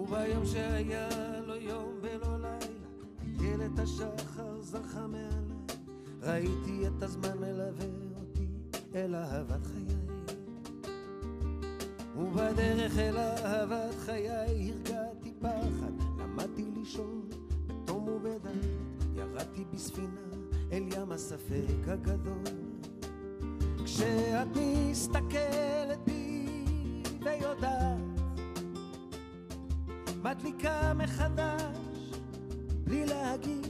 וביום שהיה לא יום ולא לילה, איילת השחר זרחה מעליי, ראיתי את הזמן מלווה אותי אל אהבת חיי. ובדרך אל אהבת חיי הרגעתי פחד, למדתי לשאול בתום ובדעת, ירדתי בספינה אל ים הספק הגדול. כשאת מסתכלת מדליקה מחדש בלי להגיד,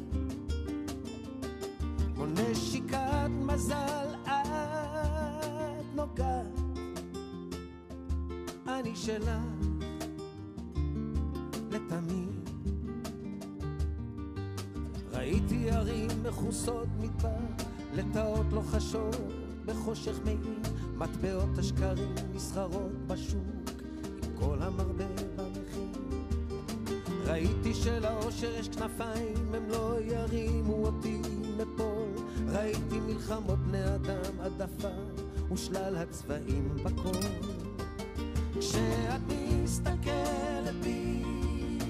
כמו נשיקת מזל את נוגעת, אני שלך לתמיד. ראיתי ערים מכוסות מדבר, לטאות לוחשות בחושך מעיל, מטבעות השקרים נסחרות בשוק, ראיתי שלאושר יש כנפיים, הם לא ירימו אותי מפול. ראיתי מלחמות בני אדם, עדפה ושלל הצבעים בכל. כשאת מסתכלת בי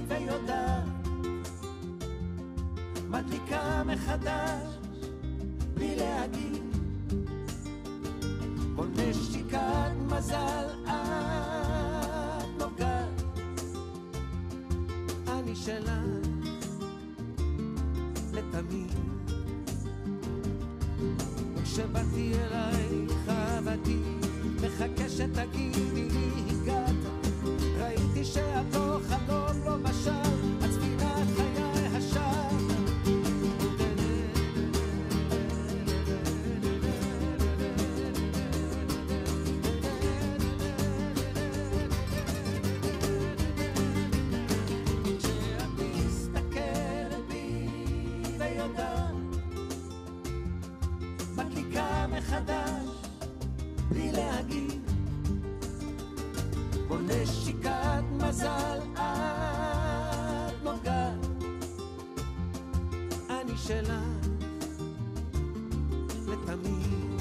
ויודעת, מדליקה מחדש בלי להגיד, כמו נשיקת מזל שלך לתמיד. וכשבאתי אלייך אהבתי, מחכה שתגידי מחדש, בלי להגיד, כמו נשיקת מזל את נוגעת, אני שלך לתמיד.